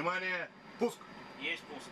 Внимание, пуск! Есть пуск.